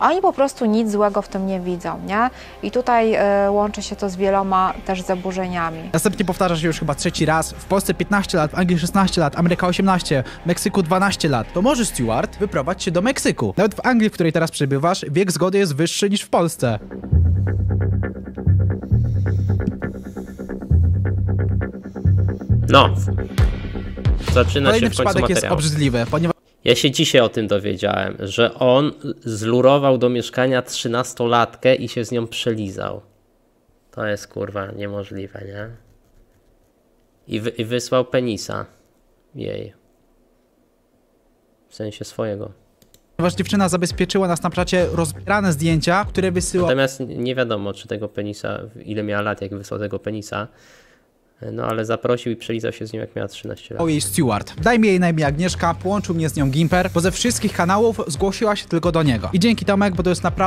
Oni po prostu nic złego w tym nie widzą, nie? I tutaj e, łączy się to z wieloma też zaburzeniami. Następnie powtarza się już chyba trzeci raz. W Polsce 15 lat, w Anglii 16 lat, Ameryka 18, w Meksyku 12 lat. To może Stewart wyprowadź się do Meksyku. Nawet w Anglii, w której teraz przebywasz, wiek zgody jest wyższy niż w Polsce. No. Zaczyna Kolejny się w końcu przypadek jest obrzydliwy, ponieważ Ja się dzisiaj o tym dowiedziałem, że on zlurował do mieszkania trzynastolatkę i się z nią przelizał. To jest kurwa niemożliwe, nie? I, wy, i wysłał penisa jej. W sensie swojego. dziewczyna zabezpieczyła na Snapchacie rozbierane zdjęcia, które wysyła Natomiast nie wiadomo, czy tego penisa, ile miała lat, jak wysłał tego penisa. No ale zaprosił i przelizał się z nią, jak miała 13 lat. o jej Stewart. Daj mi jej na imię Agnieszka, połączył mnie z nią Gimper, bo ze wszystkich kanałów zgłosiła się tylko do niego. I dzięki Tomek, bo to jest naprawdę